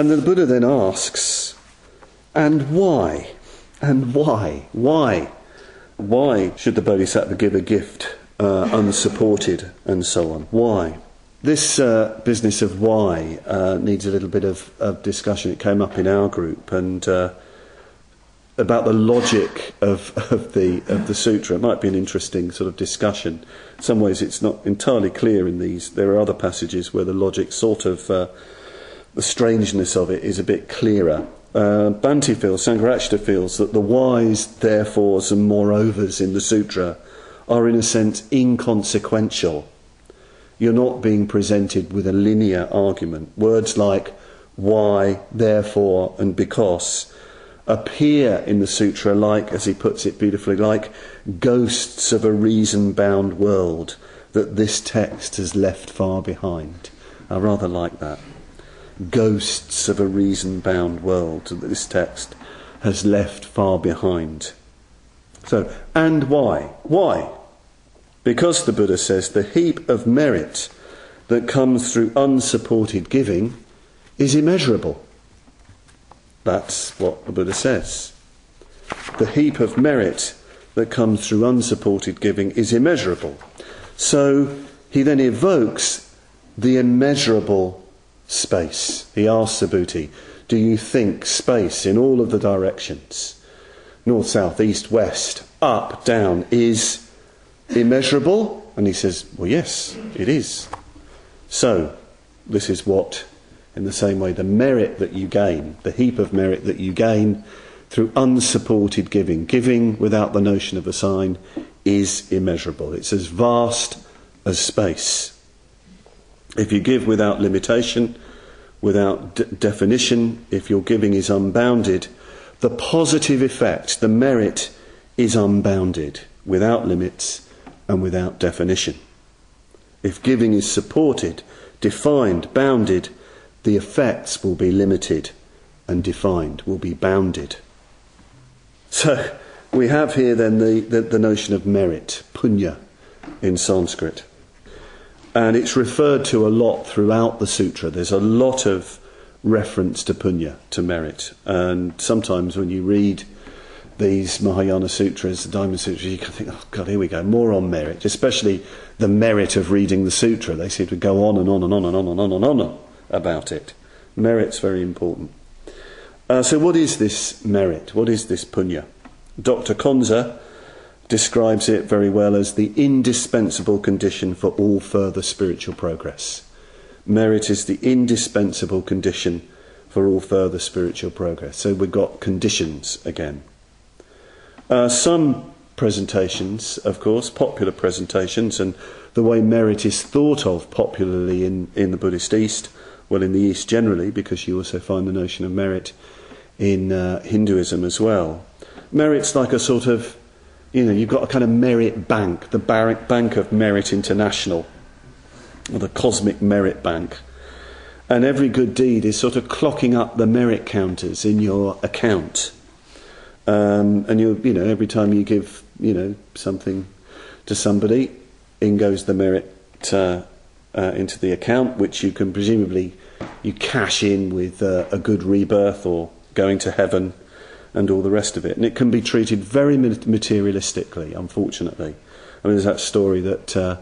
And the Buddha then asks, and why? And why? Why? Why should the Bodhisattva give a gift uh, unsupported and so on? Why? This uh, business of why uh, needs a little bit of, of, discussion. It came up in our group and uh, about the logic of, of, the, of the sutra. It might be an interesting sort of discussion. In some ways, it's not entirely clear in these. There are other passages where the logic sort of, uh, the strangeness of it is a bit clearer. Uh, Bhante feels, Sangharakshita feels that the whys, therefores, and moreovers in the sutra are in a sense inconsequential. You're not being presented with a linear argument. Words like why, therefore, and because appear in the sutra like, as he puts it beautifully, like ghosts of a reason bound world that this text has left far behind. I rather like that ghosts of a reason bound world that this text has left far behind. So, and why? Why? Because the Buddha says the heap of merit that comes through unsupported giving is immeasurable. That's what the Buddha says. The heap of merit that comes through unsupported giving is immeasurable. So he then evokes the immeasurable space. He asks Subhuti, Do you think space in all of the directions, north, south, east, west, up, down, is immeasurable? And he says, Well, yes, it is. So, this is what, in the same way, the merit that you gain, the heap of merit that you gain through unsupported giving, giving without the notion of a sign, is immeasurable. It's as vast as space. If you give without limitation, without d- definition, if your giving is unbounded, the positive effect, the merit, is unbounded, without limits and without definition. If giving is supported, defined, bounded, the effects will be limited and defined, will be bounded. So we have here then the, the, the notion of merit, punya in Sanskrit. And it's referred to a lot throughout the sutra. There's a lot of reference to punya, to merit. And sometimes when you read these Mahayana sutras, the Diamond Sutras, you can think, oh God, here we go, more on merit, especially the merit of reading the sutra. They seem to go on and on and on and on and on and on about it. Merit's very important. Uh, so, what is this merit? What is this punya? Dr. Conze describes it very well as the indispensable condition for all further spiritual progress. Merit is the indispensable condition for all further spiritual progress. So we've got conditions again. Uh, some presentations, of course, popular presentations, and the way merit is thought of popularly in, in the Buddhist East, well, in the East generally, because you also find the notion of merit in uh, Hinduism as well. Merit's like a sort of you know, you've got a kind of merit bank, the Bank of Merit International, or the Cosmic Merit Bank. And every good deed is sort of clocking up the merit counters in your account. Um, and you, you know, every time you give, you know, something to somebody, in goes the merit uh, uh, into the account, which you can presumably you cash in with uh, a good rebirth or going to heaven and all the rest of it. And it can be treated very materialistically, unfortunately. I mean, there's that story that, uh,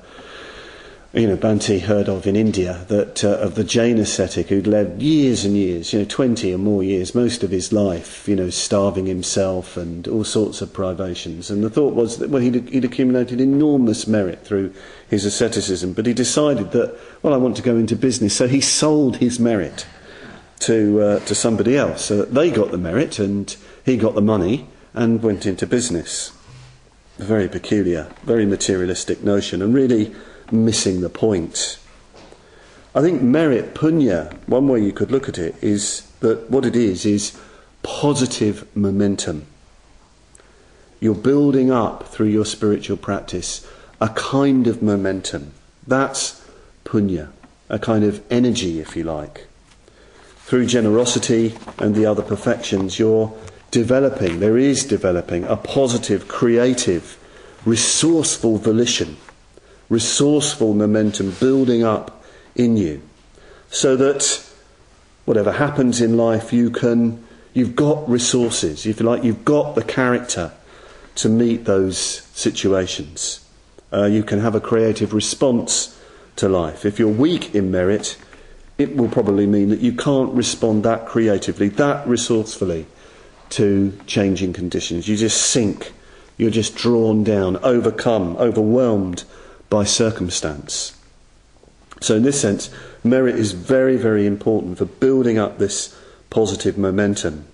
you know, Bhante heard of in India, that uh, of the Jain ascetic who'd led years and years, you know, 20 or more years, most of his life, you know, starving himself and all sorts of privations. And the thought was that, well, he'd, he'd accumulated enormous merit through his asceticism, but he decided that, well, I want to go into business. So he sold his merit to, uh, to somebody else so that they got the merit and he got the money and went into business. Very peculiar, very materialistic notion, and really missing the point. I think merit, punya, one way you could look at it is that what it is is positive momentum. You're building up through your spiritual practice a kind of momentum. That's punya, a kind of energy, if you like. Through generosity and the other perfections, you're developing, there is developing a positive, creative, resourceful volition, resourceful momentum building up in you. So that whatever happens in life, you can, you've got resources. If you like, you've got the character to meet those situations. Uh, you can have a creative response to life. If you're weak in merit, it will probably mean that you can't respond that creatively, that resourcefully to changing conditions. You just sink. You're just drawn down, overcome, overwhelmed by circumstance. So, in this sense, merit is very, very important for building up this positive momentum.